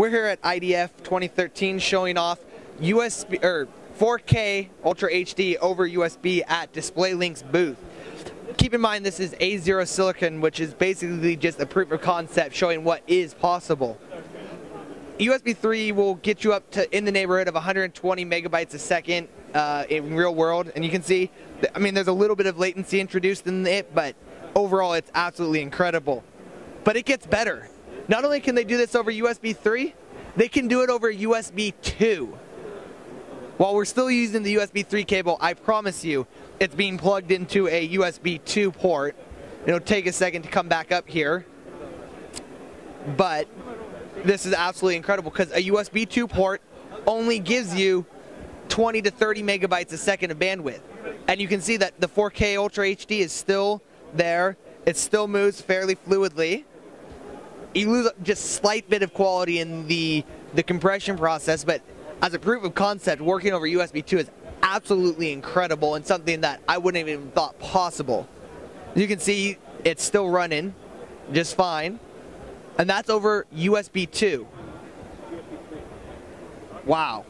We're here at IDF 2013 showing off USB or 4K Ultra HD over USB at DisplayLink's booth. Keep in mind this is A0 silicon, which is basically just a proof of concept showing what is possible. USB 3 will get you up to in the neighborhood of 120 megabytes a second uh, in real world, and you can see, I mean, there's a little bit of latency introduced in it, but overall it's absolutely incredible. But it gets better. Not only can they do this over USB 3, they can do it over USB 2. While we're still using the USB 3 cable, I promise you, it's being plugged into a USB 2 port. It'll take a second to come back up here. But this is absolutely incredible because a USB 2 port only gives you 20 to 30 megabytes a second of bandwidth. And you can see that the 4K Ultra HD is still there. It still moves fairly fluidly. You lose just slight bit of quality in the, the compression process, but as a proof of concept, working over USB 2 is absolutely incredible and something that I wouldn't even thought possible. You can see it's still running just fine. And that's over USB 2. Wow.